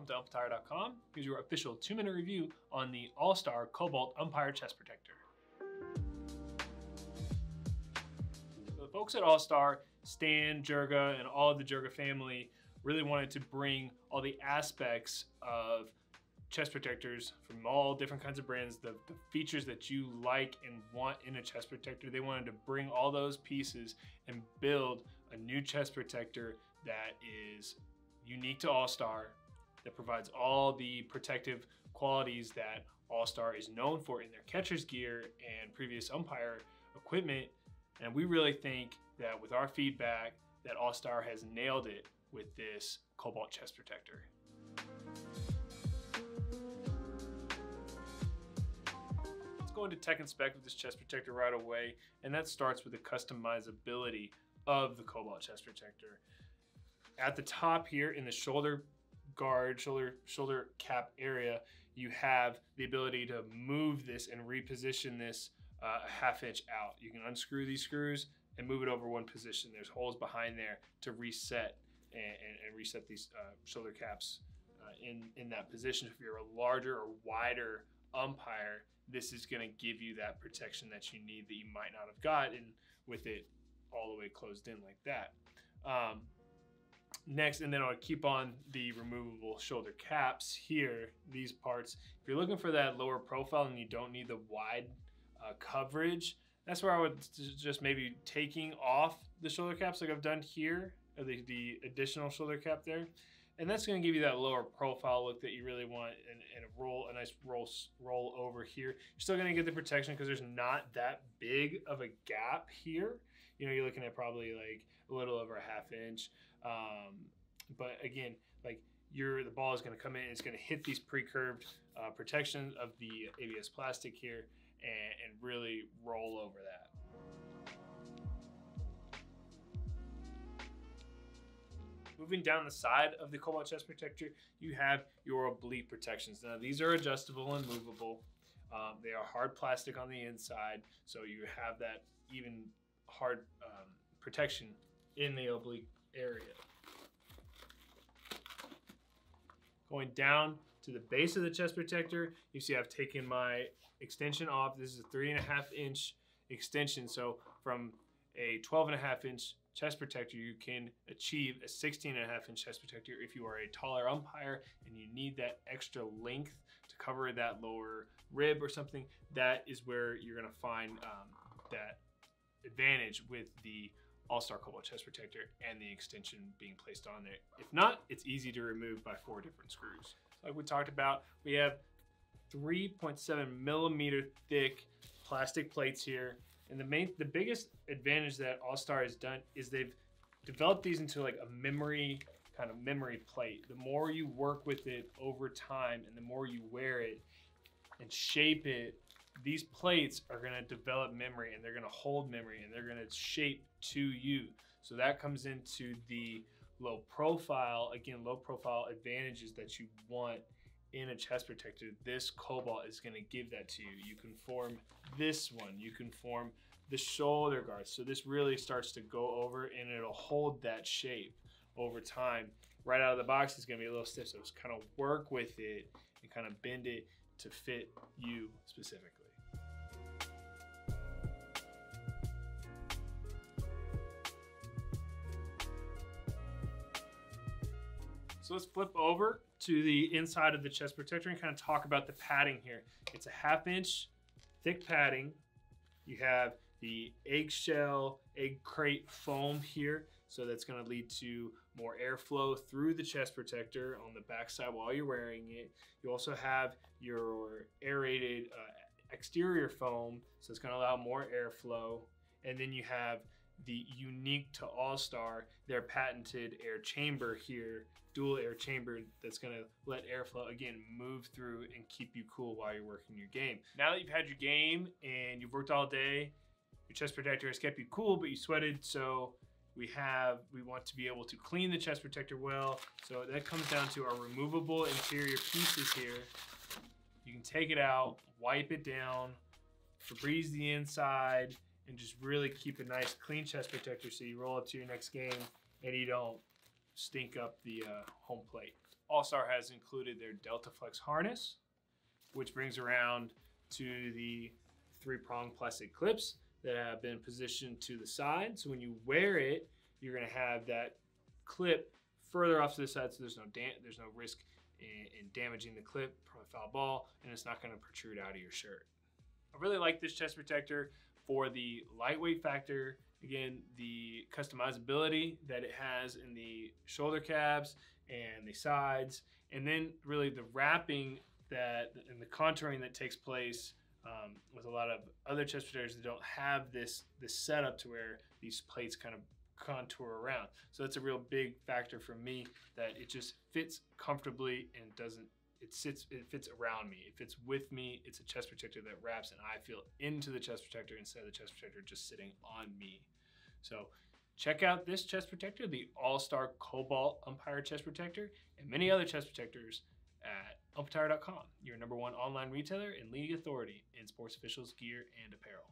welcome to UmpAttire.com. Here's your official two minute review on the All Star Cobalt Umpire Chest Protector. So the folks at All Star, Stan, Jirga, and all of the Jirga family really wanted to bring all the aspects of chest protectors from all different kinds of brands, the, the, features that you like and want in a chest protector. They wanted to bring all those pieces and build a new chest protector that is unique to All-Star, that provides all the protective qualities that All-Star is known for in their catcher's gear and previous umpire equipment. And we really think that with our feedback that All-Star has nailed it with this Cobalt chest protector. Let's go into tech and spec with this chest protector right away, and that starts with the customizability of the Cobalt chest protector. At the top here in the shoulder guard, shoulder, shoulder cap area, you have the ability to move this and reposition this uh, a half inch out. You can unscrew these screws and move it over one position. There's holes behind there to reset and, and, and reset these uh, shoulder caps uh, in, in that position. If you're a larger or wider umpire, this is going to give you that protection that you need that you might not have gotten with it all the way closed in like that. Um, next, and then I'll keep on the removable shoulder caps here, these parts. If you're looking for that lower profile and you don't need the wide uh, coverage, that's where I would just maybe taking off the shoulder caps like I've done here, the, the additional shoulder cap there, and that's going to give you that lower profile look that you really want and, and a roll a nice roll roll over here. You're still going to get the protection because there's not that big of a gap here. You know you're looking at probably like a little over a half inch um, but again like your the ball is going to come in it's going to hit these pre-curved uh, protections of the ABS plastic here and, and really roll over that Moving down the side of the Cobalt chest protector, you have your oblique protections. Now these are adjustable and movable. Um, they are hard plastic on the inside, so you have that even hard um, protection in the oblique area. Going down to the base of the chest protector, you see I've taken my extension off. This is a three and a half inch extension. So from a 12 and a half inch chest protector, you can achieve a 16 and a half inch chest protector if you are a taller umpire and you need that extra length to cover that lower rib or something. That is where you're gonna find um, that advantage with the All-Star Cobalt chest protector and the extension being placed on there. If not, it's easy to remove by four different screws. Like we talked about, we have 3.7 millimeter thick plastic plates here and the main, the biggest advantage that All Star has done is they've developed these into like a memory kind of memory plate. The more you work with it over time, and the more you wear it and shape it, these plates are going to develop memory, and they're going to hold memory, and they're going to shape to you. So that comes into the low profile. Again, low profile advantages that you want in a chest protector, this cobalt is gonna give that to you. You can form this one, you can form the shoulder guard. So this really starts to go over and it'll hold that shape over time. Right out of the box, it's gonna be a little stiff, so just kind of work with it and kind of bend it to fit you specifically. So let's flip over to the inside of the chest protector and kind of talk about the padding here. It's a half inch thick padding. You have the eggshell, egg crate foam here. So that's gonna lead to more airflow through the chest protector on the backside while you're wearing it. You also have your aerated uh, exterior foam. So it's gonna allow more airflow. And then you have the unique to All-Star, their patented air chamber here, dual air chamber that's gonna let airflow, again, move through and keep you cool while you're working your game. Now that you've had your game and you've worked all day, your chest protector has kept you cool, but you sweated, so we have, we want to be able to clean the chest protector well. So that comes down to our removable interior pieces here. You can take it out, wipe it down, Febreze the inside, and just really keep a nice clean chest protector so you roll up to your next game and you don't stink up the uh, home plate. All Star has included their Delta Flex harness, which brings around to the three prong plastic clips that have been positioned to the side. So when you wear it, you're going to have that clip further off to the side, so there's no there's no risk in, in damaging the clip from a foul ball, and it's not going to protrude out of your shirt. I really like this chest protector for the lightweight factor. Again, the customizability that it has in the shoulder caps and the sides, and then really the wrapping that and the contouring that takes place um, with a lot of other chest protectors that don't have this this setup to where these plates kind of contour around. So that's a real big factor for me that it just fits comfortably and doesn't it sits it fits around me. It fits with me. It's a chest protector that wraps and I feel into the chest protector instead of the chest protector just sitting on me. So check out this chest protector, the All-Star Cobalt Umpire chest protector, and many other chest protectors at umpattire.com, your number one online retailer and leading authority in sports officials, gear, and apparel.